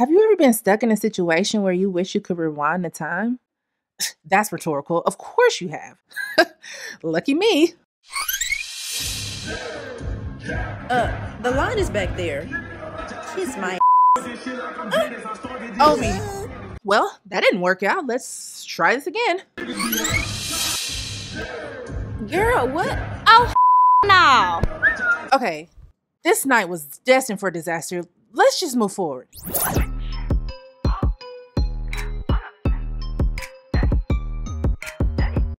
Have you ever been stuck in a situation where you wish you could rewind the time? That's rhetorical. Of course you have. Lucky me. Uh, the line is back there. Kiss my Oh me. Well, that didn't work out. Let's try this again. girl. What? Oh, no. Okay, this night was destined for disaster. Let's just move forward.